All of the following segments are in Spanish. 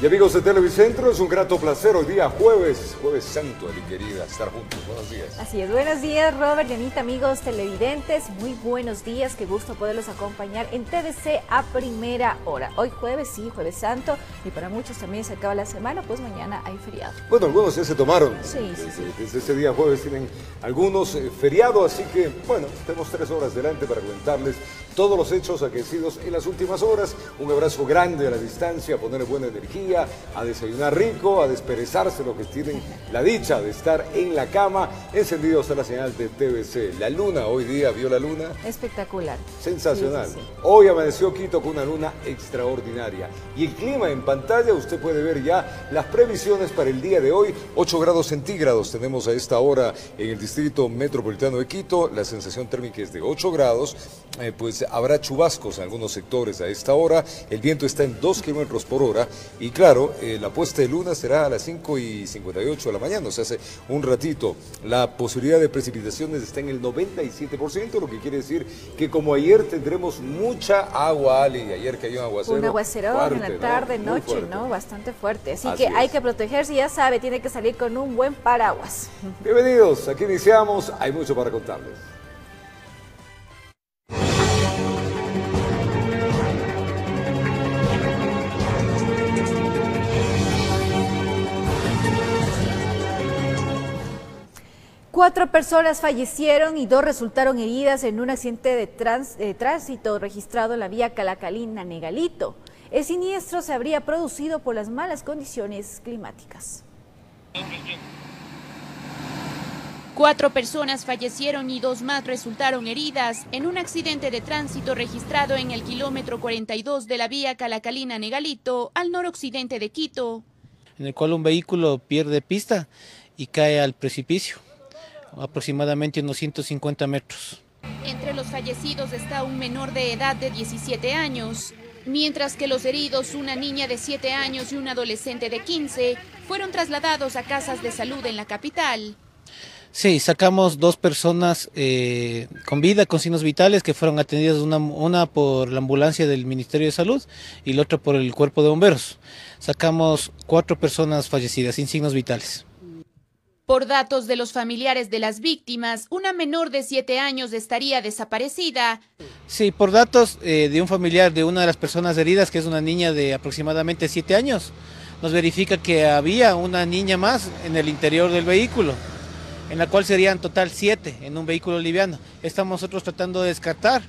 Y amigos de Televicentro, es un grato placer hoy día jueves, jueves santo, mi querida, estar juntos. Buenos días. Así es, buenos días Robert, Yanita, amigos televidentes, muy buenos días, qué gusto poderlos acompañar en TVC a primera hora. Hoy jueves, sí, jueves santo, y para muchos también se acaba la semana, pues mañana hay feriado. Bueno, algunos ya se tomaron. Sí, sí, desde, sí. desde ese día jueves tienen algunos eh, feriado, así que, bueno, tenemos tres horas delante para comentarles todos los hechos aquecidos en las últimas horas. Un abrazo grande a la distancia, a ponerle buena energía, a desayunar rico, a desperezarse los que tienen la dicha de estar en la cama, encendidos a la señal de TVC. La luna, hoy día vio la luna, Espectacular. sensacional. Sí, sí, sí. Hoy amaneció Quito con una luna extraordinaria. Y el clima en pantalla, usted puede ver ya las previsiones para el día de hoy. 8 grados centígrados tenemos a esta hora en el distrito metropolitano de Quito. La sensación térmica es de 8 grados. Eh, pues habrá chubascos en algunos sectores a esta hora. El viento está en 2 kilómetros por hora. Y claro, eh, la puesta de luna será a las 5 y 58 de la mañana, o sea, hace un ratito. La posibilidad de precipitaciones está en el 97%, lo que quiere decir que como ayer tendremos mucha agua, Ali, ayer cayó un aguacero. Un aguacero en la tarde, noche, fuerte. ¿no? Bastante fuerte. Así, Así que hay que protegerse, ya sabe, tiene que salir con un buen paraguas. Bienvenidos, aquí iniciamos, hay mucho para contarles. Cuatro personas fallecieron y dos resultaron heridas en un accidente de trans- tránsito registrado en la vía Calacalina-Negalito. El siniestro se habría producido por las malas condiciones climáticas. Cuatro personas fallecieron y dos más resultaron heridas en un accidente de tránsito registrado en el kilómetro 42 de la vía Calacalina-Negalito, al noroccidente de Quito. en el cual un vehículo pierde pista y cae al precipicio, aproximadamente unos 150 metros. Entre los fallecidos está un menor de edad de 17 años, mientras que los heridos, una niña de 7 años y un adolescente de 15, fueron trasladados a casas de salud en la capital. Sí, sacamos dos personas eh, con vida, con signos vitales, que fueron atendidas, una, una por la ambulancia del Ministerio de Salud y la otra por el Cuerpo de Bomberos. Sacamos cuatro personas fallecidas sin signos vitales. Por datos de los familiares de las víctimas, una menor de 7 años estaría desaparecida. Sí, por datos eh, de un familiar de una de las personas heridas, que es una niña de aproximadamente 7 años, nos verifica que había una niña más en el interior del vehículo, en la cual serían total 7 en un vehículo liviano. Estamos nosotros tratando de descartar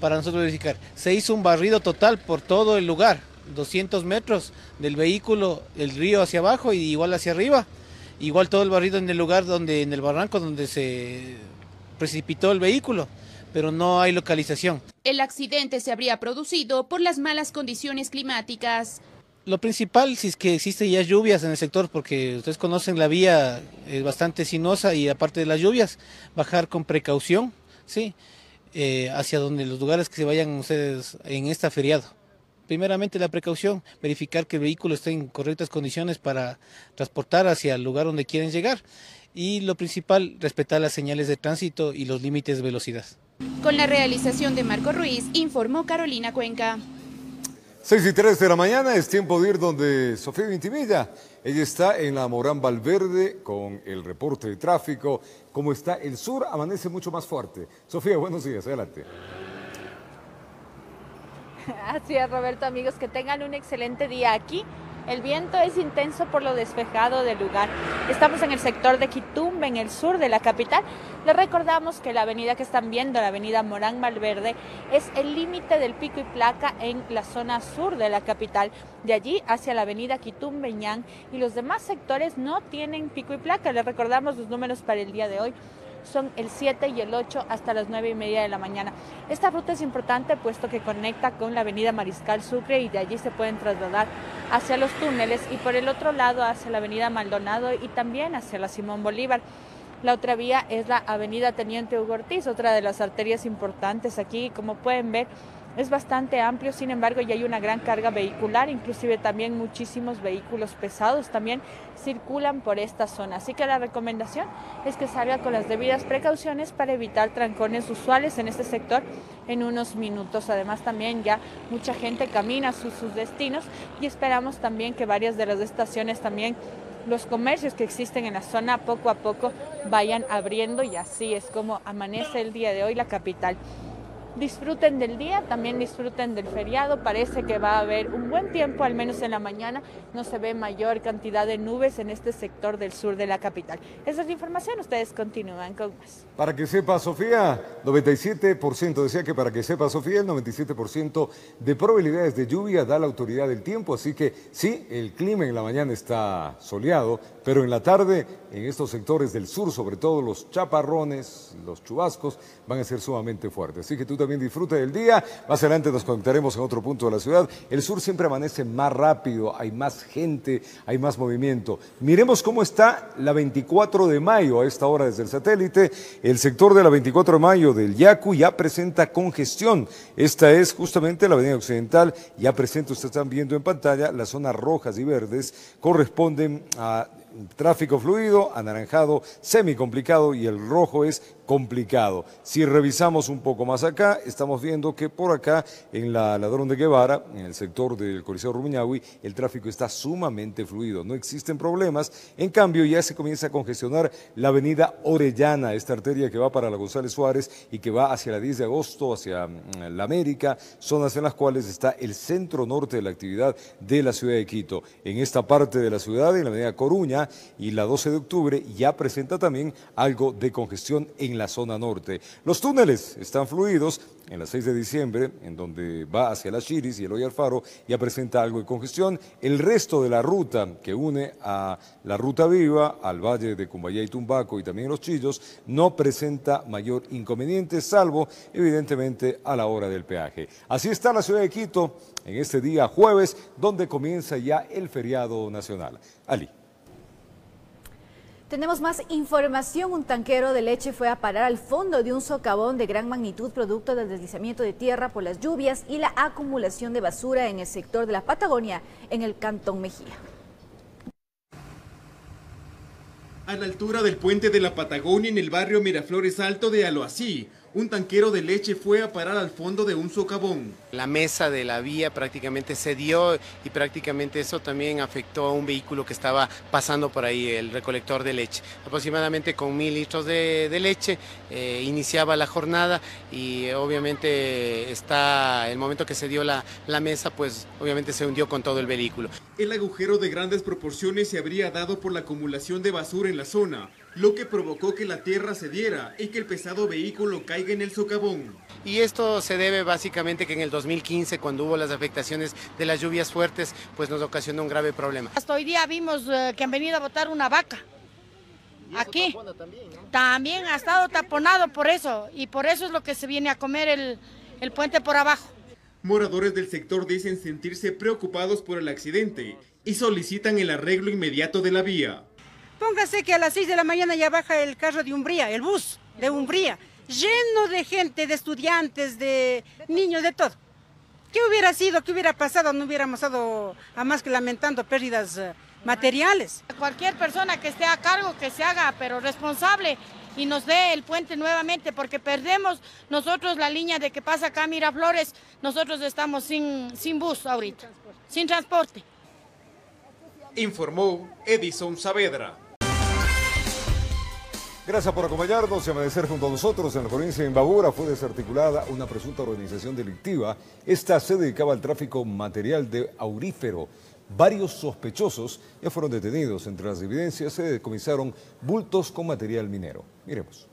para nosotros verificar. Se hizo un barrido total por todo el lugar, 200 metros del vehículo, el río hacia abajo y igual hacia arriba. Igual todo el barrido en el lugar donde, en el barranco donde se precipitó el vehículo, pero no hay localización. El accidente se habría producido por las malas condiciones climáticas. Lo principal, si es que existen ya lluvias en el sector, porque ustedes conocen la vía es bastante sinuosa y aparte de las lluvias, bajar con precaución, sí, Eh, hacia donde los lugares que se vayan ustedes en esta feriado. Primeramente la precaución, verificar que el vehículo esté en correctas condiciones para transportar hacia el lugar donde quieren llegar. Y lo principal, respetar las señales de tránsito y los límites de velocidad. Con la realización de Marco Ruiz, informó Carolina Cuenca. 6 y 3 de la mañana es tiempo de ir donde Sofía Vintimilla. Ella está en la Morán Valverde con el reporte de tráfico. Como está el sur, amanece mucho más fuerte. Sofía, buenos días, adelante. Así es, Roberto, amigos, que tengan un excelente día aquí. El viento es intenso por lo despejado del lugar. Estamos en el sector de Quitumbe, en el sur de la capital. Les recordamos que la avenida que están viendo, la avenida Morán Valverde, es el límite del pico y placa en la zona sur de la capital. De allí hacia la avenida Quitumbe Ñan y los demás sectores no tienen pico y placa. Les recordamos los números para el día de hoy son el 7 y el 8 hasta las 9 y media de la mañana. Esta ruta es importante puesto que conecta con la avenida Mariscal Sucre y de allí se pueden trasladar hacia los túneles y por el otro lado hacia la avenida Maldonado y también hacia la Simón Bolívar. La otra vía es la avenida Teniente Hugo Ortiz, otra de las arterias importantes aquí. Como pueden ver, es bastante amplio, sin embargo ya hay una gran carga vehicular, inclusive también muchísimos vehículos pesados también circulan por esta zona. Así que la recomendación es que salga con las debidas precauciones para evitar trancones usuales en este sector en unos minutos. Además también ya mucha gente camina a sus, sus destinos y esperamos también que varias de las estaciones también los comercios que existen en la zona poco a poco vayan abriendo y así es como amanece el día de hoy la capital disfruten del día, también disfruten del feriado. Parece que va a haber un buen tiempo, al menos en la mañana. No se ve mayor cantidad de nubes en este sector del sur de la capital. Esa es la información, ustedes continúan con más. Para que sepa Sofía, 97%, decía que para que sepa Sofía, el 97% de probabilidades de lluvia da la autoridad del tiempo, así que sí, el clima en la mañana está soleado, pero en la tarde, en estos sectores del sur, sobre todo los chaparrones, los chubascos, van a ser sumamente fuertes. Así que tú también disfruta del día. Más adelante nos conectaremos en otro punto de la ciudad. El sur siempre amanece más rápido, hay más gente, hay más movimiento. Miremos cómo está la 24 de mayo a esta hora desde el satélite. El sector de la 24 de mayo del Yacu ya presenta congestión. Esta es justamente la avenida occidental. Ya presenta, ustedes están viendo en pantalla, las zonas rojas y verdes corresponden a tráfico fluido, anaranjado, semi complicado y el rojo es complicado. Si revisamos un poco más acá, estamos viendo que por acá, en la Ladrón de Guevara, en el sector del Coliseo Rumiñahui, el tráfico está sumamente fluido, no existen problemas. En cambio, ya se comienza a congestionar la avenida Orellana, esta arteria que va para la González Suárez y que va hacia la 10 de agosto, hacia mm, la América, zonas en las cuales está el centro norte de la actividad de la ciudad de Quito. En esta parte de la ciudad, en la avenida Coruña y la 12 de octubre, ya presenta también algo de congestión en la zona norte. Los túneles están fluidos en la 6 de diciembre, en donde va hacia las Chiris y el Hoy Alfaro, ya presenta algo de congestión. El resto de la ruta que une a la Ruta Viva, al Valle de Cumbayá y Tumbaco y también Los Chillos, no presenta mayor inconveniente, salvo evidentemente a la hora del peaje. Así está la ciudad de Quito en este día jueves, donde comienza ya el feriado nacional. Ali. Tenemos más información. Un tanquero de leche fue a parar al fondo de un socavón de gran magnitud producto del deslizamiento de tierra por las lluvias y la acumulación de basura en el sector de la Patagonia, en el Cantón Mejía. A la altura del puente de la Patagonia en el barrio Miraflores Alto de Aloasí, un tanquero de leche fue a parar al fondo de un socavón. La mesa de la vía prácticamente cedió y prácticamente eso también afectó a un vehículo que estaba pasando por ahí, el recolector de leche. Aproximadamente con mil litros de, leche eh, iniciaba la jornada y obviamente está el momento que se dio la, la mesa, pues obviamente se hundió con todo el vehículo. El agujero de grandes proporciones se habría dado por la acumulación de basura en la zona lo que provocó que la tierra cediera y que el pesado vehículo caiga en el socavón. Y esto se debe básicamente que en el 2015, cuando hubo las afectaciones de las lluvias fuertes, pues nos ocasionó un grave problema. Hasta hoy día vimos eh, que han venido a botar una vaca. Aquí también, también ha estado taponado por eso y por eso es lo que se viene a comer el, el puente por abajo. Moradores del sector dicen sentirse preocupados por el accidente y solicitan el arreglo inmediato de la vía. Póngase que a las 6 de la mañana ya baja el carro de Umbría, el bus de Umbría, lleno de gente, de estudiantes, de niños, de todo. ¿Qué hubiera sido, qué hubiera pasado? No hubiéramos estado a más que lamentando pérdidas eh, materiales. Cualquier persona que esté a cargo, que se haga, pero responsable y nos dé el puente nuevamente, porque perdemos nosotros la línea de que pasa acá a Miraflores, nosotros estamos sin, sin bus ahorita, sin transporte. Informó Edison Saavedra. Gracias por acompañarnos y amanecer junto a nosotros. En la provincia de Imbabura fue desarticulada una presunta organización delictiva. Esta se dedicaba al tráfico material de aurífero. Varios sospechosos ya fueron detenidos. Entre las evidencias se decomisaron bultos con material minero. Miremos.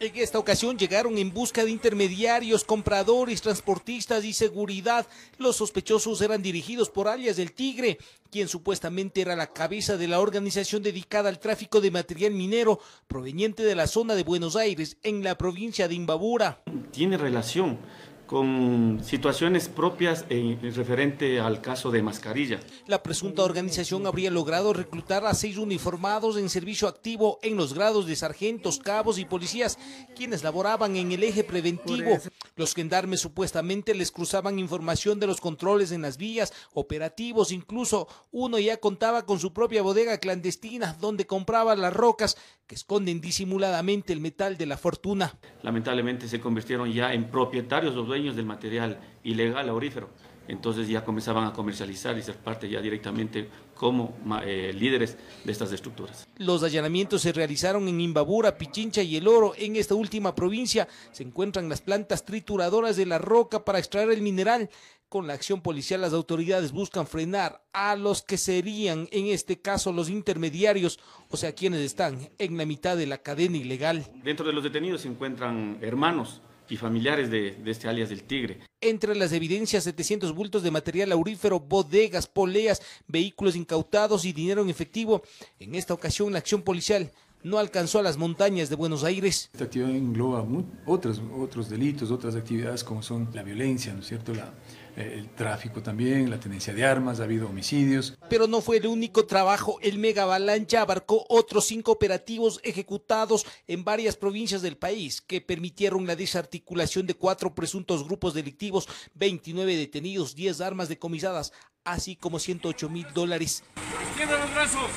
En esta ocasión llegaron en busca de intermediarios, compradores, transportistas y seguridad. Los sospechosos eran dirigidos por alias del Tigre, quien supuestamente era la cabeza de la organización dedicada al tráfico de material minero proveniente de la zona de Buenos Aires, en la provincia de Imbabura. Tiene relación con situaciones propias en, referente al caso de mascarilla. La presunta organización habría logrado reclutar a seis uniformados en servicio activo en los grados de sargentos, cabos y policías, quienes laboraban en el eje preventivo. Los gendarmes supuestamente les cruzaban información de los controles en las vías, operativos, incluso uno ya contaba con su propia bodega clandestina donde compraba las rocas que esconden disimuladamente el metal de la fortuna. Lamentablemente se convirtieron ya en propietarios los dueños del material ilegal aurífero. Entonces ya comenzaban a comercializar y ser parte ya directamente como eh, líderes de estas estructuras. Los allanamientos se realizaron en Imbabura, Pichincha y El Oro. En esta última provincia se encuentran las plantas trituradoras de la roca para extraer el mineral. Con la acción policial las autoridades buscan frenar a los que serían en este caso los intermediarios, o sea, quienes están en la mitad de la cadena ilegal. Dentro de los detenidos se encuentran hermanos y familiares de, este alias del Tigre. Entre las evidencias, 700 bultos de material aurífero, bodegas, poleas, vehículos incautados y dinero en efectivo. En esta ocasión, la acción policial no alcanzó a las montañas de Buenos Aires. Esta actividad engloba otros, otros delitos, otras actividades como son la violencia, ¿no es cierto?, la, el tráfico también, la tenencia de armas, ha habido homicidios. Pero no fue el único trabajo, el Mega Avalancha abarcó otros cinco operativos ejecutados en varias provincias del país que permitieron la desarticulación de cuatro presuntos grupos delictivos, 29 detenidos, 10 armas decomisadas, así como 108 mil dólares. los brazos!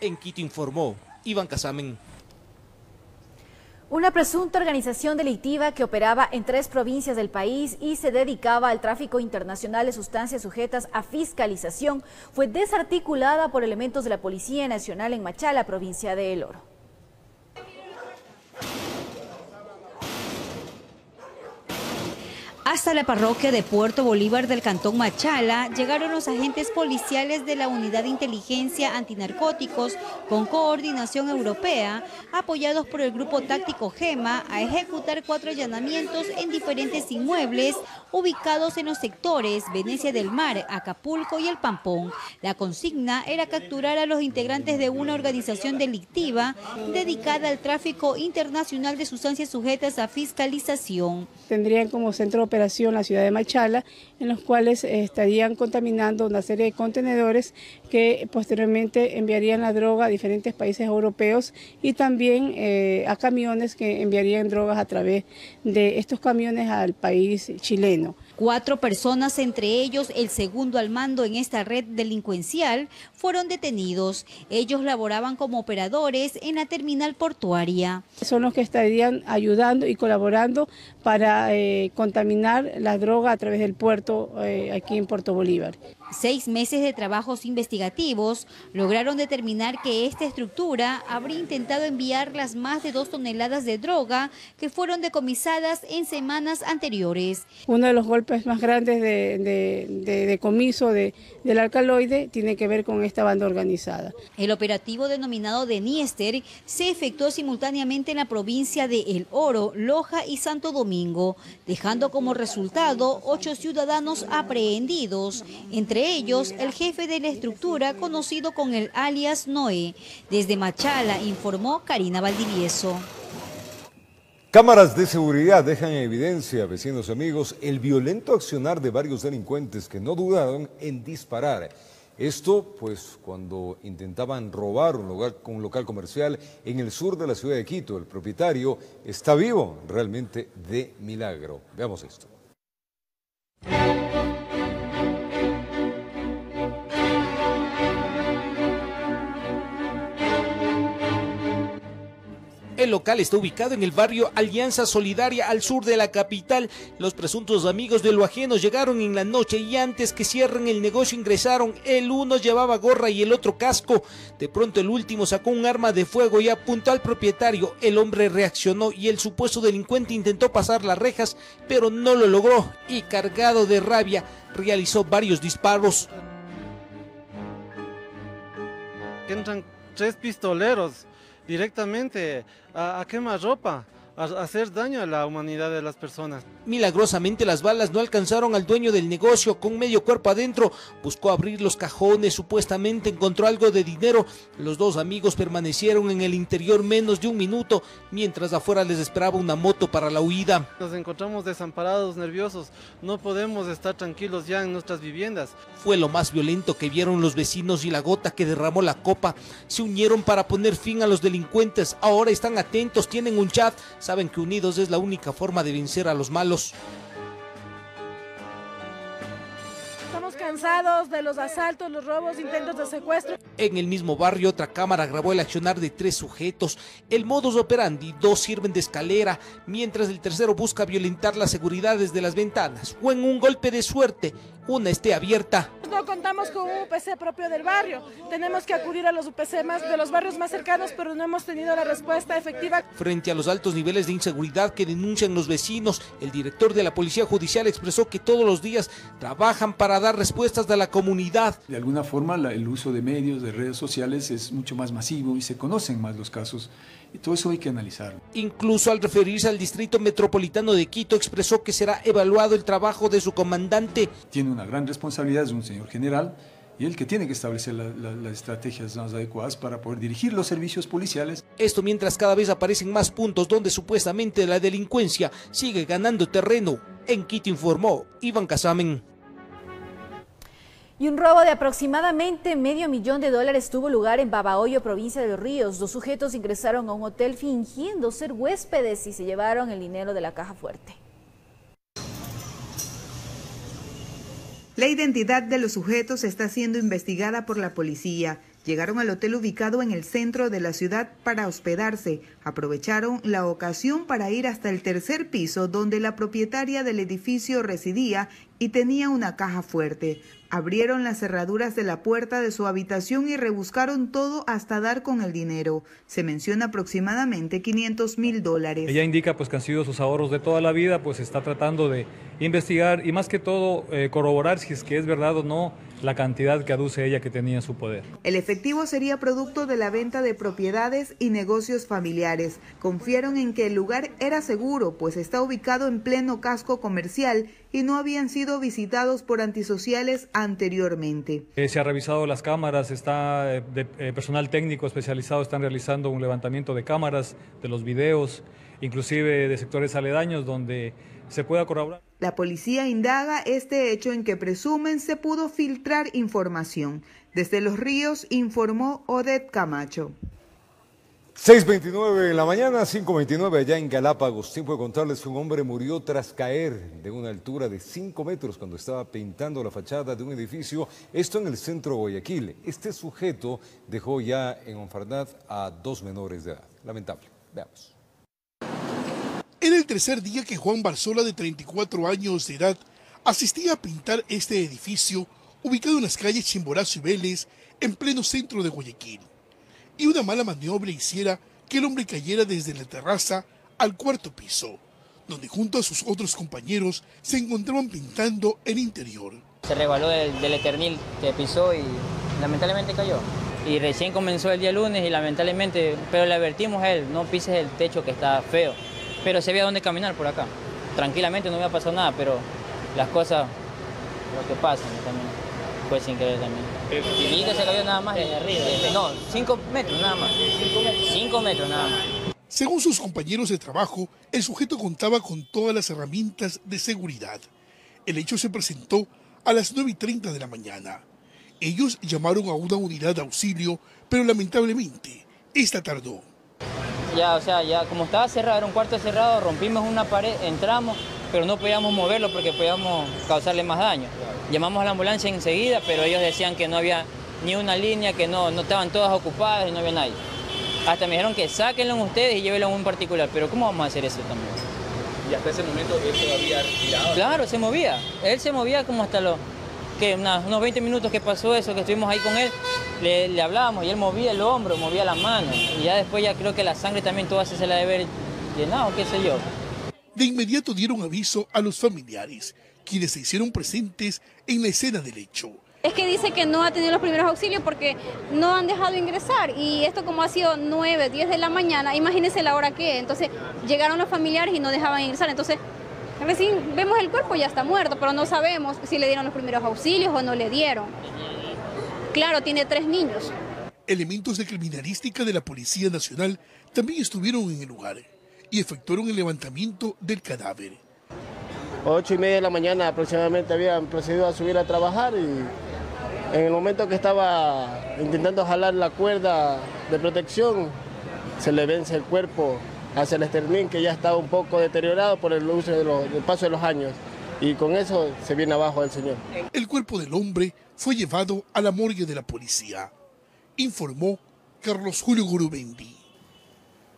En Quito informó Iván Casamen. Una presunta organización delictiva que operaba en tres provincias del país y se dedicaba al tráfico internacional de sustancias sujetas a fiscalización fue desarticulada por elementos de la Policía Nacional en Machala, provincia de El Oro. Hasta la parroquia de Puerto Bolívar del Cantón Machala llegaron los agentes policiales de la Unidad de Inteligencia Antinarcóticos con coordinación europea, apoyados por el Grupo Táctico GEMA, a ejecutar cuatro allanamientos en diferentes inmuebles ubicados en los sectores Venecia del Mar, Acapulco y El Pampón. La consigna era capturar a los integrantes de una organización delictiva dedicada al tráfico internacional de sustancias sujetas a fiscalización. Tendrían como centro la ciudad de Machala, en los cuales eh, estarían contaminando una serie de contenedores que posteriormente enviarían la droga a diferentes países europeos y también eh, a camiones que enviarían drogas a través de estos camiones al país chileno. Cuatro personas, entre ellos el segundo al mando en esta red delincuencial, fueron detenidos. Ellos laboraban como operadores en la terminal portuaria. Son los que estarían ayudando y colaborando para eh, contaminar la droga a través del puerto eh, aquí en Puerto Bolívar. Seis meses de trabajos investigativos lograron determinar que esta estructura habría intentado enviar las más de dos toneladas de droga que fueron decomisadas en semanas anteriores. Uno de los golpes más grandes de, decomiso de, del alcaloide tiene que ver con esta banda organizada. El operativo denominado de Niester se efectuó simultáneamente en la provincia de El Oro, Loja y Santo Domingo, dejando como resultado ocho ciudadanos aprehendidos, entre ellos el jefe de la estructura conocido con el alias Noé. Desde Machala informó Karina Valdivieso. Cámaras de seguridad dejan en evidencia, vecinos amigos, el violento accionar de varios delincuentes que no dudaron en disparar. Esto, pues, cuando intentaban robar un lugar, un local comercial en el sur de la ciudad de Quito. El propietario está vivo, realmente de milagro. Veamos esto. El local está ubicado en el barrio Alianza Solidaria al sur de la capital. Los presuntos amigos de lo ajeno llegaron en la noche y antes que cierren el negocio ingresaron. El uno llevaba gorra y el otro casco. De pronto el último sacó un arma de fuego y apuntó al propietario. El hombre reaccionó y el supuesto delincuente intentó pasar las rejas, pero no lo logró y cargado de rabia realizó varios disparos. Entran tres pistoleros directamente. A, a ropa hacer daño a la humanidad de las personas. Milagrosamente las balas no alcanzaron al dueño del negocio con medio cuerpo adentro. Buscó abrir los cajones, supuestamente encontró algo de dinero. Los dos amigos permanecieron en el interior menos de un minuto, mientras afuera les esperaba una moto para la huida. Nos encontramos desamparados, nerviosos. No podemos estar tranquilos ya en nuestras viviendas. Fue lo más violento que vieron los vecinos y la gota que derramó la copa. Se unieron para poner fin a los delincuentes. Ahora están atentos, tienen un chat saben que unidos es la única forma de vencer a los malos. Estamos cansados de los asaltos, los robos, intentos de secuestro. En el mismo barrio, otra cámara grabó el accionar de tres sujetos. El modus operandi, dos sirven de escalera, mientras el tercero busca violentar la seguridad desde las ventanas. O en un golpe de suerte, una esté abierta. No contamos con un UPC propio del barrio. Tenemos que acudir a los UPC más de los barrios más cercanos, pero no hemos tenido la respuesta efectiva. Frente a los altos niveles de inseguridad que denuncian los vecinos, el director de la Policía Judicial expresó que todos los días trabajan para dar respuestas a la comunidad. De alguna forma, el uso de medios, de redes sociales es mucho más masivo y se conocen más los casos y todo eso hay que analizarlo. Incluso al referirse al Distrito Metropolitano de Quito expresó que será evaluado el trabajo de su comandante. Tiene una gran responsabilidad, es un señor general, y el que tiene que establecer las estrategias más adecuadas para poder dirigir los servicios policiales. Esto mientras cada vez aparecen más puntos donde supuestamente la delincuencia sigue ganando terreno. En Quito informó Iván Casamen. Y un robo de aproximadamente medio millón de dólares tuvo lugar en Babahoyo, provincia de Los Ríos. Dos sujetos ingresaron a un hotel fingiendo ser huéspedes y se llevaron el dinero de la caja fuerte. La identidad de los sujetos está siendo investigada por la policía. Llegaron al hotel ubicado en el centro de la ciudad para hospedarse. Aprovecharon la ocasión para ir hasta el tercer piso donde la propietaria del edificio residía y tenía una caja fuerte. Abrieron las cerraduras de la puerta de su habitación y rebuscaron todo hasta dar con el dinero. Se menciona aproximadamente 500 mil dólares. Ella indica pues que han sido sus ahorros de toda la vida, pues está tratando de investigar y más que todo eh, corroborar si es que es verdad o no la cantidad que aduce ella que tenía en su poder. El efectivo sería producto de la venta de propiedades y negocios familiares. Confiaron en que el lugar era seguro, pues está ubicado en pleno casco comercial y no habían sido visitados por antisociales anteriormente. Eh, se ha revisado las cámaras, está eh, eh, personal técnico especializado están realizando un levantamiento de cámaras, de los videos, inclusive de sectores aledaños donde se pueda corroborar. La policía indaga este hecho en que presumen se pudo filtrar información. Desde Los Ríos informó Odette Camacho. 6.29 en la mañana, 5.29 allá en Galápagos. Tiempo de contarles que un hombre murió tras caer de una altura de 5 metros cuando estaba pintando la fachada de un edificio, esto en el centro de Guayaquil. Este sujeto dejó ya en Onfarnat a dos menores de edad. Lamentable. Veamos. Era el tercer día que Juan Barzola, de 34 años de edad, asistía a pintar este edificio ubicado en las calles Chimborazo y Vélez, en pleno centro de Guayaquil. Y una mala maniobra hiciera que el hombre cayera desde la terraza al cuarto piso, donde junto a sus otros compañeros se encontraban pintando el interior. Se rebaló del, eternil que pisó y lamentablemente cayó. Y recién comenzó el día lunes y lamentablemente, pero le advertimos a él, no pises el techo que está feo pero se veía dónde caminar por acá. Tranquilamente no me pasado nada, pero las cosas, lo que pasan también, fue sin querer también. Mi se cayó nada más arriba. No, cinco metros nada más. Cinco metros nada más. Según sus compañeros de trabajo, el sujeto contaba con todas las herramientas de seguridad. El hecho se presentó a las 9 y 30 de la mañana. Ellos llamaron a una unidad de auxilio, pero lamentablemente, esta tardó ya, o sea, ya como estaba cerrado, era un cuarto cerrado, rompimos una pared, entramos, pero no podíamos moverlo porque podíamos causarle más daño. Llamamos a la ambulancia enseguida, pero ellos decían que no había ni una línea, que no, no estaban todas ocupadas y no había nadie. Hasta me dijeron que sáquenlo ustedes y llévenlo a un particular, pero ¿cómo vamos a hacer eso también? ¿Y hasta ese momento él todavía respiraba? Claro, se movía. Él se movía como hasta los que unos 20 minutos que pasó eso, que estuvimos ahí con él, le, hablábamos y él movía el hombro, movía la mano. Y ya después ya creo que la sangre también toda se la debe haber llenado, qué sé yo. De inmediato dieron aviso a los familiares, quienes se hicieron presentes en la escena del hecho. Es que dice que no ha tenido los primeros auxilios porque no han dejado ingresar y esto como ha sido 9, 10 de la mañana, imagínense la hora que, entonces llegaron los familiares y no dejaban ingresar, entonces recién vemos el cuerpo ya está muerto, pero no sabemos si le dieron los primeros auxilios o no le dieron. Claro, tiene tres niños. Elementos de criminalística de la Policía Nacional también estuvieron en el lugar y efectuaron el levantamiento del cadáver. Ocho y media de la mañana aproximadamente habían procedido a subir a trabajar y en el momento que estaba intentando jalar la cuerda de protección, se le vence el cuerpo hacia el esternín que ya estaba un poco deteriorado por el uso del paso de los años y con eso se viene abajo el señor. El cuerpo del hombre fue llevado a la morgue de la policía, informó Carlos Julio Gurubendi.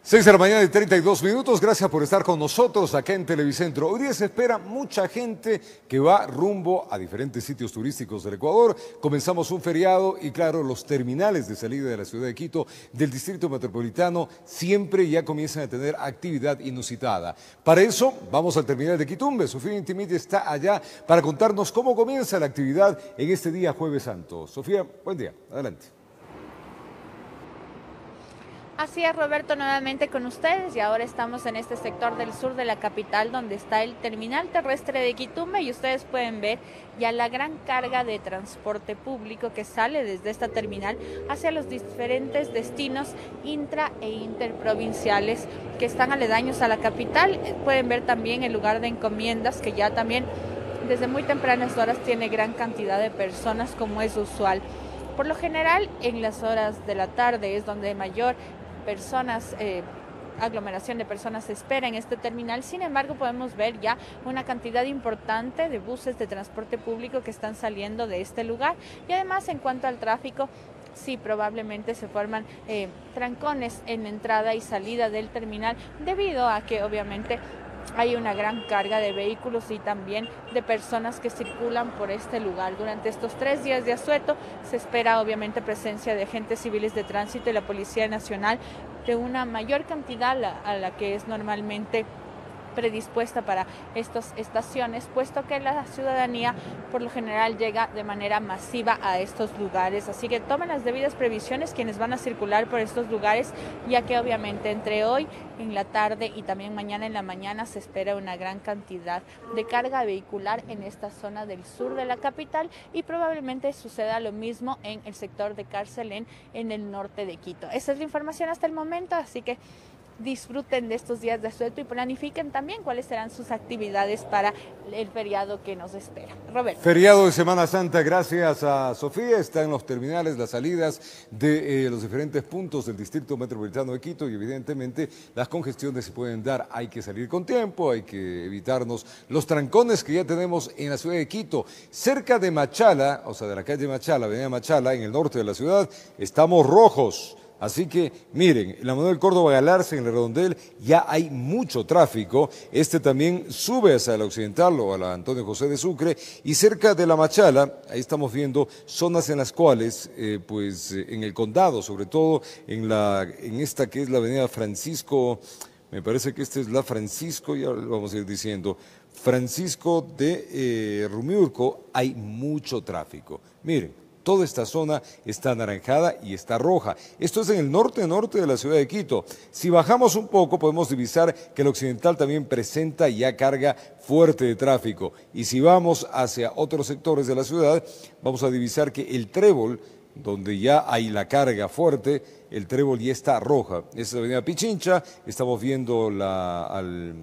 6 de la mañana y 32 minutos, gracias por estar con nosotros acá en Televicentro. Hoy día se espera mucha gente que va rumbo a diferentes sitios turísticos del Ecuador. Comenzamos un feriado y claro, los terminales de salida de la ciudad de Quito, del distrito metropolitano, siempre ya comienzan a tener actividad inusitada. Para eso, vamos al terminal de Quitumbe. Sofía Intimidi está allá para contarnos cómo comienza la actividad en este día jueves santo. Sofía, buen día, adelante. Así es, Roberto, nuevamente con ustedes y ahora estamos en este sector del sur de la capital donde está el terminal terrestre de Quitumbe y ustedes pueden ver ya la gran carga de transporte público que sale desde esta terminal hacia los diferentes destinos intra e interprovinciales que están aledaños a la capital. Pueden ver también el lugar de encomiendas que ya también desde muy tempranas horas tiene gran cantidad de personas como es usual. Por lo general, en las horas de la tarde es donde mayor personas, eh, aglomeración de personas espera en este terminal. Sin embargo, podemos ver ya una cantidad importante de buses de transporte público que están saliendo de este lugar. Y además, en cuanto al tráfico, sí, probablemente se forman eh, trancones en entrada y salida del terminal debido a que obviamente hay una gran carga de vehículos y también de personas que circulan por este lugar. Durante estos tres días de asueto se espera obviamente presencia de agentes civiles de tránsito y la Policía Nacional de una mayor cantidad a la que es normalmente predispuesta para estas estaciones, puesto que la ciudadanía por lo general llega de manera masiva a estos lugares. Así que tomen las debidas previsiones quienes van a circular por estos lugares, ya que obviamente entre hoy en la tarde y también mañana en la mañana se espera una gran cantidad de carga vehicular en esta zona del sur de la capital y probablemente suceda lo mismo en el sector de Carcelén en el norte de Quito. Esa es la información hasta el momento, así que disfruten de estos días de asueto y planifiquen también cuáles serán sus actividades para el feriado que nos espera. Roberto. Feriado de Semana Santa, gracias a Sofía. Está en los terminales, las salidas de eh, los diferentes puntos del Distrito Metropolitano de Quito y evidentemente las congestiones se pueden dar. Hay que salir con tiempo, hay que evitarnos los trancones que ya tenemos en la ciudad de Quito. Cerca de Machala, o sea, de la calle Machala, avenida Machala, en el norte de la ciudad, estamos rojos. Así que miren, la Manuel Córdoba Galarza en el redondel ya hay mucho tráfico. Este también sube hacia el occidental o a la Antonio José de Sucre y cerca de la Machala, ahí estamos viendo zonas en las cuales, eh, pues eh, en el condado, sobre todo en, la, en esta que es la avenida Francisco, me parece que esta es la Francisco, ya lo vamos a ir diciendo, Francisco de eh, Rumiurco, hay mucho tráfico. Miren, Toda esta zona está anaranjada y está roja. Esto es en el norte-norte de la ciudad de Quito. Si bajamos un poco podemos divisar que el occidental también presenta ya carga fuerte de tráfico. Y si vamos hacia otros sectores de la ciudad, vamos a divisar que el trébol, donde ya hay la carga fuerte, el trébol ya está roja. Esta es la avenida Pichincha, estamos viendo la, al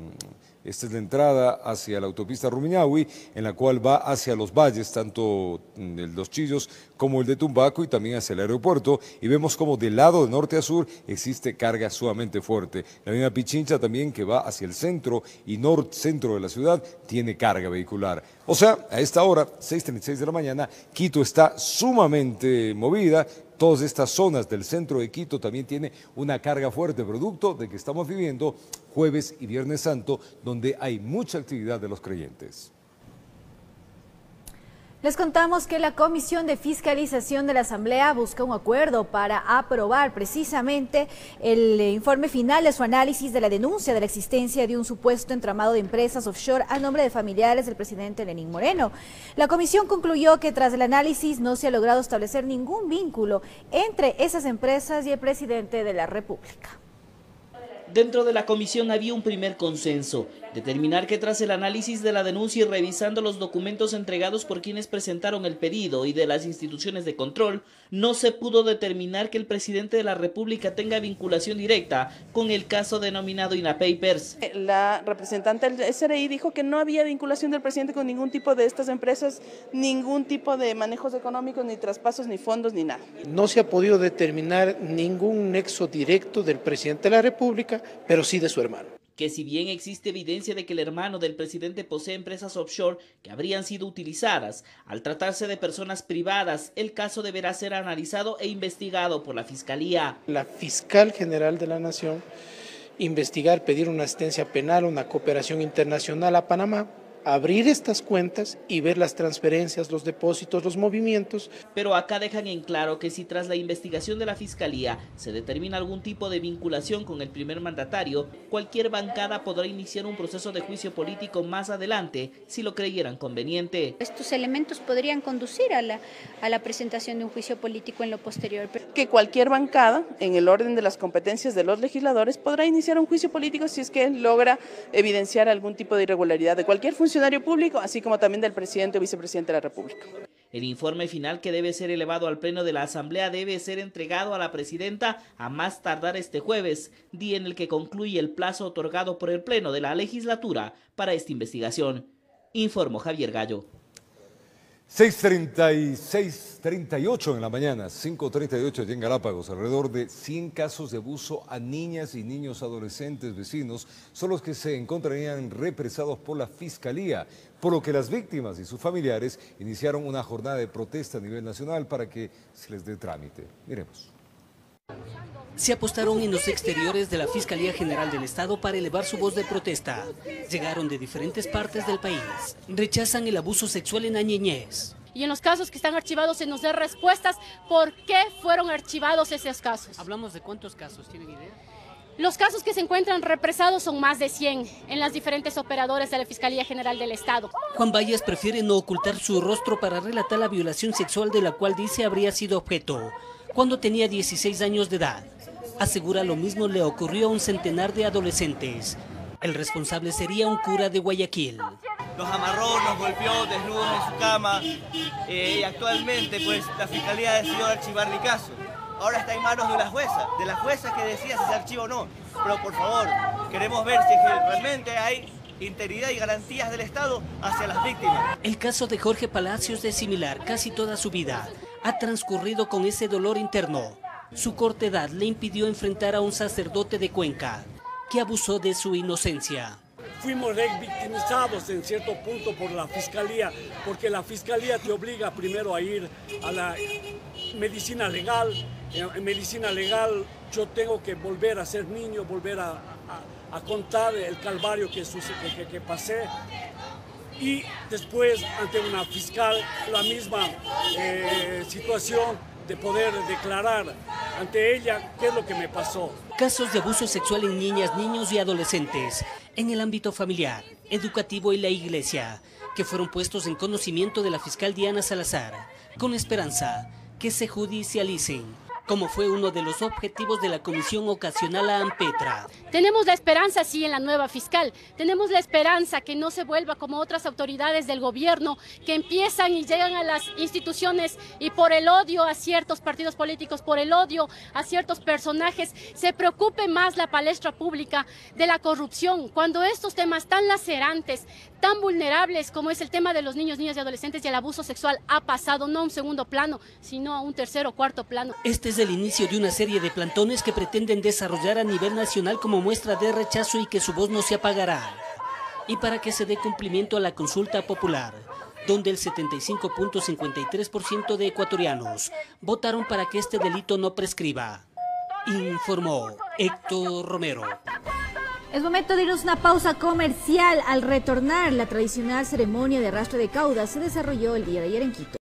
esta es la entrada hacia la autopista Rumiñahui, en la cual va hacia los valles, tanto mm, el Los Chillos como el de Tumbaco y también hacia el aeropuerto. Y vemos como del lado de norte a sur existe carga sumamente fuerte. La avenida Pichincha también, que va hacia el centro y norte-centro de la ciudad, tiene carga vehicular. O sea, a esta hora, 6.36 de la mañana, Quito está sumamente movida Todas estas zonas del centro de Quito también tiene una carga fuerte, producto de que estamos viviendo jueves y viernes santo, donde hay mucha actividad de los creyentes. Les contamos que la Comisión de Fiscalización de la Asamblea busca un acuerdo para aprobar precisamente el informe final de su análisis de la denuncia de la existencia de un supuesto entramado de empresas offshore a nombre de familiares del presidente Lenín Moreno. La comisión concluyó que tras el análisis no se ha logrado establecer ningún vínculo entre esas empresas y el presidente de la República. Dentro de la comisión había un primer consenso, determinar que tras el análisis de la denuncia y revisando los documentos entregados por quienes presentaron el pedido y de las instituciones de control, no se pudo determinar que el presidente de la República tenga vinculación directa con el caso denominado INAPapers. La representante del SRI dijo que no había vinculación del presidente con ningún tipo de estas empresas, ningún tipo de manejos económicos, ni traspasos, ni fondos, ni nada. No se ha podido determinar ningún nexo directo del presidente de la República, pero sí de su hermano que si bien existe evidencia de que el hermano del presidente posee empresas offshore que habrían sido utilizadas, al tratarse de personas privadas, el caso deberá ser analizado e investigado por la Fiscalía. La fiscal general de la Nación investigar, pedir una asistencia penal, una cooperación internacional a Panamá abrir estas cuentas y ver las transferencias, los depósitos, los movimientos. Pero acá dejan en claro que si tras la investigación de la Fiscalía se determina algún tipo de vinculación con el primer mandatario, cualquier bancada podrá iniciar un proceso de juicio político más adelante si lo creyeran conveniente. Estos elementos podrían conducir a la, a la presentación de un juicio político en lo posterior. Que cualquier bancada, en el orden de las competencias de los legisladores, podrá iniciar un juicio político si es que logra evidenciar algún tipo de irregularidad de cualquier función público, así como también del presidente vicepresidente de la República. El informe final que debe ser elevado al Pleno de la Asamblea debe ser entregado a la Presidenta a más tardar este jueves, día en el que concluye el plazo otorgado por el Pleno de la Legislatura para esta investigación. Informó Javier Gallo. 6.36, 38 en la mañana, 5.38 allí en Galápagos. Alrededor de 100 casos de abuso a niñas y niños adolescentes vecinos son los que se encontrarían represados por la Fiscalía, por lo que las víctimas y sus familiares iniciaron una jornada de protesta a nivel nacional para que se les dé trámite. Miremos se apostaron en los exteriores de la Fiscalía General del Estado para elevar su voz de protesta. Llegaron de diferentes partes del país. Rechazan el abuso sexual en Añeñez. Y en los casos que están archivados se nos dé respuestas por qué fueron archivados esos casos. ¿Hablamos de cuántos casos? ¿Tienen idea? Los casos que se encuentran represados son más de 100 en las diferentes operadores de la Fiscalía General del Estado. Juan Valles prefiere no ocultar su rostro para relatar la violación sexual de la cual dice habría sido objeto cuando tenía 16 años de edad. Asegura lo mismo le ocurrió a un centenar de adolescentes. El responsable sería un cura de Guayaquil. Nos amarró, nos golpeó desnudos en su cama eh, y actualmente pues la fiscalía decidió archivar mi caso. Ahora está en manos de la jueza, de la jueza que decía si se archiva o no. Pero por favor, queremos ver si realmente hay integridad y garantías del Estado hacia las víctimas. El caso de Jorge Palacios es similar casi toda su vida. Ha transcurrido con ese dolor interno su corta edad le impidió enfrentar a un sacerdote de Cuenca que abusó de su inocencia. Fuimos victimizados en cierto punto por la fiscalía, porque la fiscalía te obliga primero a ir a la medicina legal. En medicina legal yo tengo que volver a ser niño, volver a, contar el calvario que, que, pasé y después ante una fiscal la misma eh, situación de poder declarar ante ella qué es lo que me pasó. Casos de abuso sexual en niñas, niños y adolescentes en el ámbito familiar, educativo y la iglesia, que fueron puestos en conocimiento de la fiscal Diana Salazar, con esperanza que se judicialicen como fue uno de los objetivos de la Comisión Ocasional a Ampetra. Tenemos la esperanza, sí, en la nueva fiscal. Tenemos la esperanza que no se vuelva como otras autoridades del gobierno que empiezan y llegan a las instituciones y por el odio a ciertos partidos políticos, por el odio a ciertos personajes, se preocupe más la palestra pública de la corrupción. Cuando estos temas tan lacerantes, tan vulnerables como es el tema de los niños, niñas y adolescentes y el abuso sexual ha pasado no a un segundo plano, sino a un tercero o cuarto plano. Este es el inicio de una serie de plantones que pretenden desarrollar a nivel nacional como muestra de rechazo y que su voz no se apagará. Y para que se dé cumplimiento a la consulta popular, donde el 75.53% de ecuatorianos votaron para que este delito no prescriba. Informó Héctor Romero. Es momento de irnos una pausa comercial. Al retornar, la tradicional ceremonia de arrastre de caudas se desarrolló el día de ayer en Quito.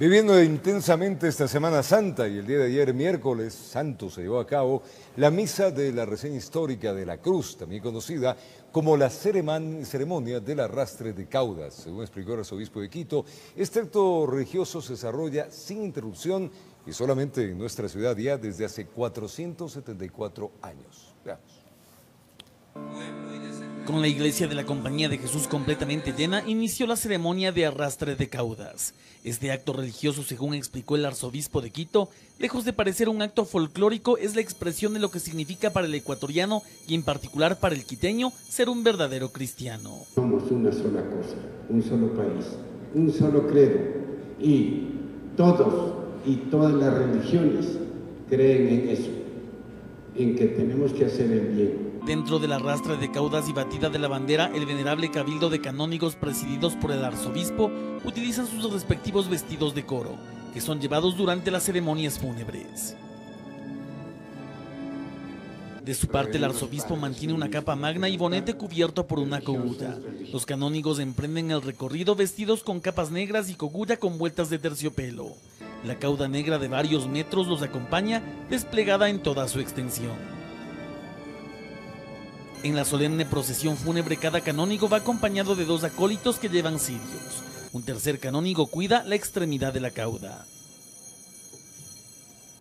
Viviendo intensamente esta Semana Santa y el día de ayer, miércoles santo, se llevó a cabo la misa de la reseña histórica de la cruz, también conocida como la ceremonia del arrastre de caudas. Según explicó el arzobispo de Quito, este acto religioso se desarrolla sin interrupción y solamente en nuestra ciudad ya desde hace 474 años. Veamos. Con la iglesia de la Compañía de Jesús completamente llena, inició la ceremonia de arrastre de caudas. Este acto religioso, según explicó el arzobispo de Quito, lejos de parecer un acto folclórico, es la expresión de lo que significa para el ecuatoriano y en particular para el quiteño ser un verdadero cristiano. Somos una sola cosa, un solo país, un solo credo y todos y todas las religiones creen en eso, en que tenemos que hacer el bien Dentro de la rastra de caudas y batida de la bandera, el venerable cabildo de canónigos presididos por el arzobispo utilizan sus respectivos vestidos de coro, que son llevados durante las ceremonias fúnebres. De su parte, el arzobispo mantiene una capa magna y bonete cubierto por una cogulla. Los canónigos emprenden el recorrido vestidos con capas negras y cogulla con vueltas de terciopelo. La cauda negra de varios metros los acompaña, desplegada en toda su extensión. En la solemne procesión fúnebre cada canónigo va acompañado de dos acólitos que llevan cirios. Un tercer canónigo cuida la extremidad de la cauda.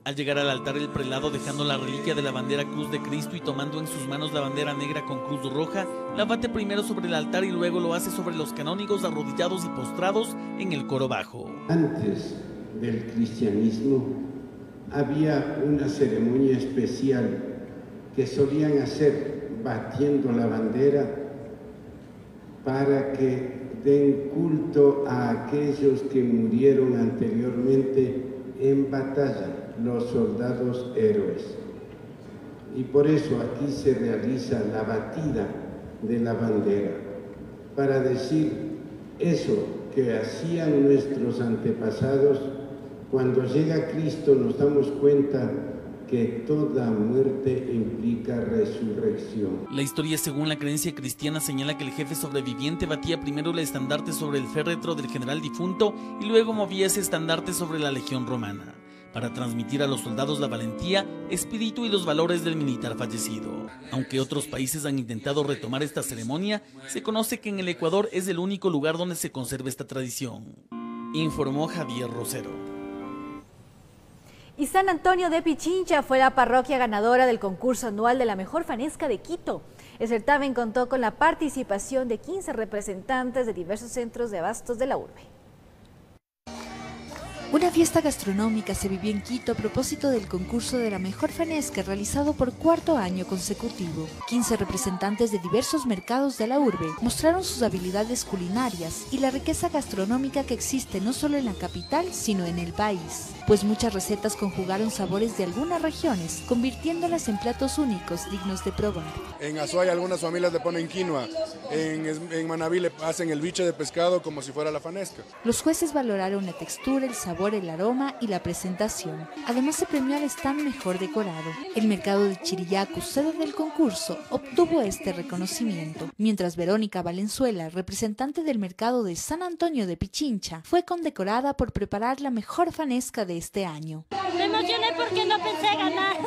Al llegar al altar el prelado dejando la reliquia de la bandera cruz de Cristo y tomando en sus manos la bandera negra con cruz roja, la bate primero sobre el altar y luego lo hace sobre los canónigos arrodillados y postrados en el coro bajo. Antes del cristianismo había una ceremonia especial que solían hacer batiendo la bandera para que den culto a aquellos que murieron anteriormente en batalla, los soldados héroes. Y por eso aquí se realiza la batida de la bandera, para decir eso que hacían nuestros antepasados, cuando llega Cristo nos damos cuenta que toda muerte implica resurrección. La historia según la creencia cristiana señala que el jefe sobreviviente batía primero el estandarte sobre el féretro del general difunto y luego movía ese estandarte sobre la legión romana para transmitir a los soldados la valentía, espíritu y los valores del militar fallecido. Aunque otros países han intentado retomar esta ceremonia, se conoce que en el Ecuador es el único lugar donde se conserva esta tradición, informó Javier Rosero. Y San Antonio de Pichincha fue la parroquia ganadora del concurso anual de la mejor fanesca de Quito. El certamen contó con la participación de 15 representantes de diversos centros de abastos de la urbe. Una fiesta gastronómica se vivió en Quito a propósito del concurso de la mejor fanesca realizado por cuarto año consecutivo. 15 representantes de diversos mercados de la urbe mostraron sus habilidades culinarias y la riqueza gastronómica que existe no solo en la capital, sino en el país, pues muchas recetas conjugaron sabores de algunas regiones, convirtiéndolas en platos únicos dignos de probar. En Azuay algunas familias le ponen quinoa, en, en Manaví le hacen el biche de pescado como si fuera la fanesca. Los jueces valoraron la textura, el sabor, el aroma y la presentación. Además se premió al stand mejor decorado. El mercado de Chirillacu, sede del concurso, obtuvo este reconocimiento, mientras Verónica Valenzuela, representante del mercado de San Antonio de Pichincha, fue condecorada por preparar la mejor fanesca de este año. Me emocioné porque no pensé ganar.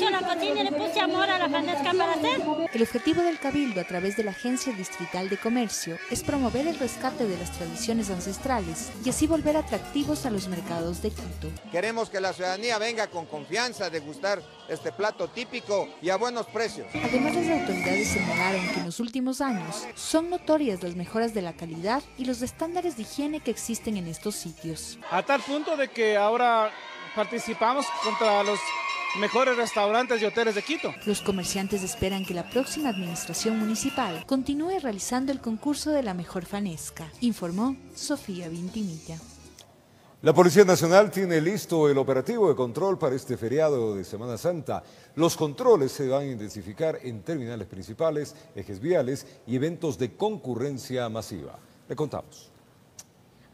Mucho la cocina y le puse amor a la fanesca para hacer. El objetivo del Cabildo a través de la Agencia Distrital de Comercio es promover el rescate de las tradiciones ancestrales y así volver atractivos a los mercados de Quito. Queremos que la ciudadanía venga con confianza a degustar este plato típico y a buenos precios. Además, las autoridades señalaron que en los últimos años son notorias las mejoras de la calidad y los estándares de higiene que existen en estos sitios. A tal punto de que ahora participamos contra los mejores restaurantes y hoteles de Quito. Los comerciantes esperan que la próxima administración municipal continúe realizando el concurso de la mejor fanesca, informó Sofía Vintimilla. La Policía Nacional tiene listo el operativo de control para este feriado de Semana Santa. Los controles se van a intensificar en terminales principales, ejes viales y eventos de concurrencia masiva. Le contamos.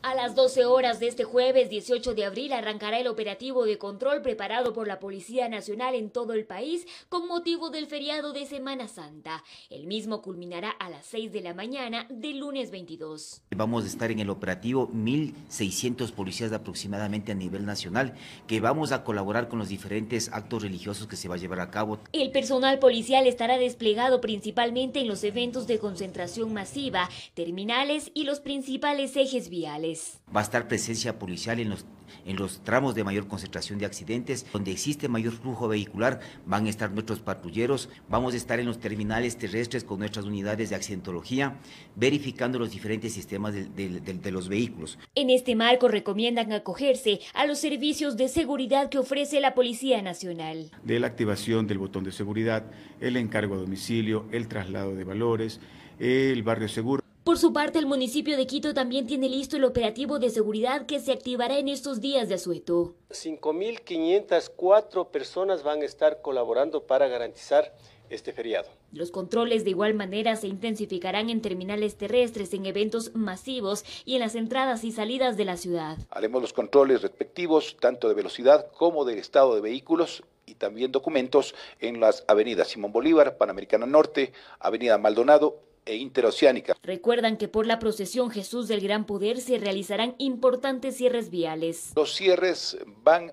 A las 12 horas de este jueves 18 de abril arrancará el operativo de control preparado por la Policía Nacional en todo el país con motivo del feriado de Semana Santa. El mismo culminará a las 6 de la mañana del lunes 22. Vamos a estar en el operativo 1.600 policías aproximadamente a nivel nacional que vamos a colaborar con los diferentes actos religiosos que se va a llevar a cabo. El personal policial estará desplegado principalmente en los eventos de concentración masiva, terminales y los principales ejes viales. Va a estar presencia policial en los, en los tramos de mayor concentración de accidentes, donde existe mayor flujo vehicular, van a estar nuestros patrulleros, vamos a estar en los terminales terrestres con nuestras unidades de accidentología, verificando los diferentes sistemas de, de, de, de los vehículos. En este marco recomiendan acogerse a los servicios de seguridad que ofrece la Policía Nacional. De la activación del botón de seguridad, el encargo a domicilio, el traslado de valores, el barrio seguro. Por su parte, el municipio de Quito también tiene listo el operativo de seguridad que se activará en estos días de asueto. 5.504 personas van a estar colaborando para garantizar este feriado. Los controles de igual manera se intensificarán en terminales terrestres, en eventos masivos y en las entradas y salidas de la ciudad. Haremos los controles respectivos, tanto de velocidad como del estado de vehículos y también documentos en las avenidas Simón Bolívar, Panamericana Norte, Avenida Maldonado e interoceánica. Recuerdan que por la procesión Jesús del Gran Poder se realizarán importantes cierres viales. Los cierres van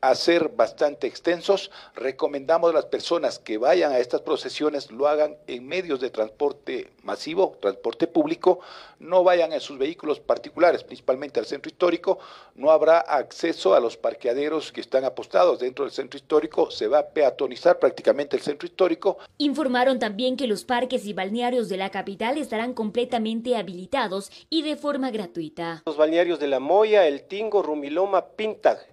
a ser bastante extensos. Recomendamos a las personas que vayan a estas procesiones lo hagan en medios de transporte masivo, transporte público, no vayan en sus vehículos particulares, principalmente al centro histórico. No habrá acceso a los parqueaderos que están apostados dentro del centro histórico, se va a peatonizar prácticamente el centro histórico. Informaron también que los parques y balnearios de la capital estarán completamente habilitados y de forma gratuita. Los balnearios de La Moya, El Tingo, Rumiloma, Pintag,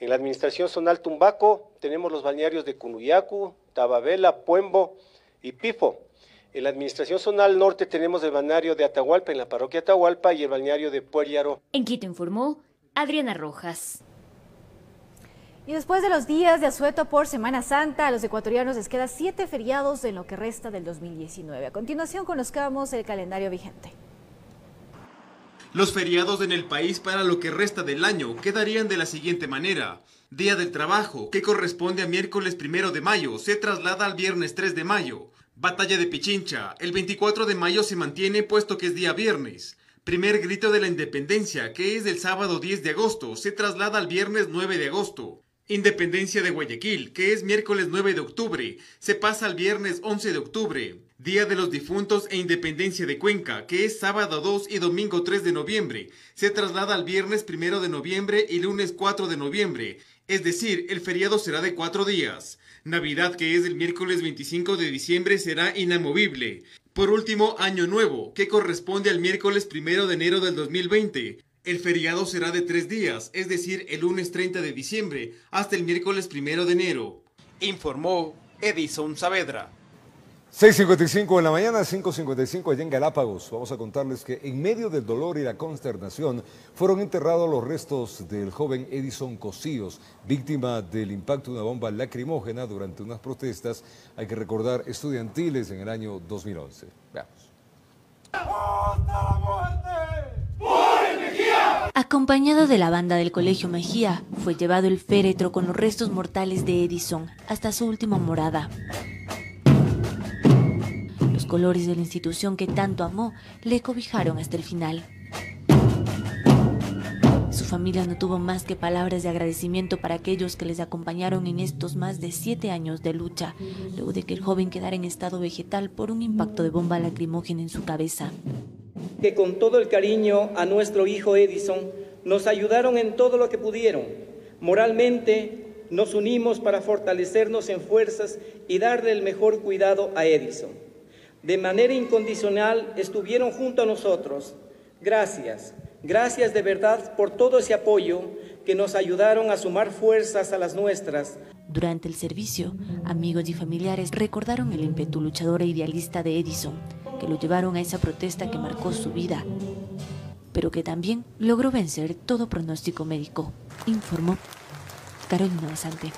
en la administración zonal Tumbaco tenemos los balnearios de Cunuyacu, Tababela, Puembo y Pifo. En la administración zonal norte tenemos el balneario de Atahualpa en la parroquia Atahualpa y el balneario de Puerllaro. En Quito informó Adriana Rojas. Y después de los días de asueto por Semana Santa, a los ecuatorianos les quedan siete feriados en lo que resta del 2019. A continuación conozcamos el calendario vigente. Los feriados en el país para lo que resta del año quedarían de la siguiente manera. Día del Trabajo, que corresponde a miércoles primero de mayo, se traslada al viernes 3 de mayo. Batalla de Pichincha, el 24 de mayo se mantiene puesto que es día viernes. Primer grito de la independencia, que es del sábado 10 de agosto, se traslada al viernes 9 de agosto. Independencia de Guayaquil, que es miércoles 9 de octubre, se pasa al viernes 11 de octubre. Día de los Difuntos e Independencia de Cuenca, que es sábado 2 y domingo 3 de noviembre, se traslada al viernes 1 de noviembre y lunes 4 de noviembre, es decir, el feriado será de cuatro días. Navidad, que es el miércoles 25 de diciembre, será inamovible. Por último, Año Nuevo, que corresponde al miércoles 1 de enero del 2020. El feriado será de tres días, es decir, el lunes 30 de diciembre hasta el miércoles 1 de enero. Informó Edison Saavedra. 6.55 en la mañana, 5.55 allá en Galápagos. Vamos a contarles que en medio del dolor y la consternación fueron enterrados los restos del joven Edison Cosíos, víctima del impacto de una bomba lacrimógena durante unas protestas, hay que recordar, estudiantiles en el año 2011. Veamos. Acompañado de la banda del Colegio Mejía, fue llevado el féretro con los restos mortales de Edison hasta su última morada. Colores de la institución que tanto amó le cobijaron hasta el final. Su familia no tuvo más que palabras de agradecimiento para aquellos que les acompañaron en estos más de siete años de lucha, luego de que el joven quedara en estado vegetal por un impacto de bomba lacrimógena en su cabeza. Que con todo el cariño a nuestro hijo Edison nos ayudaron en todo lo que pudieron. Moralmente nos unimos para fortalecernos en fuerzas y darle el mejor cuidado a Edison. De manera incondicional estuvieron junto a nosotros. Gracias, gracias de verdad por todo ese apoyo que nos ayudaron a sumar fuerzas a las nuestras. Durante el servicio, amigos y familiares recordaron el ímpetu luchador e idealista de Edison, que lo llevaron a esa protesta que marcó su vida. pero que también logró vencer todo pronóstico médico, informó Carolina Basante.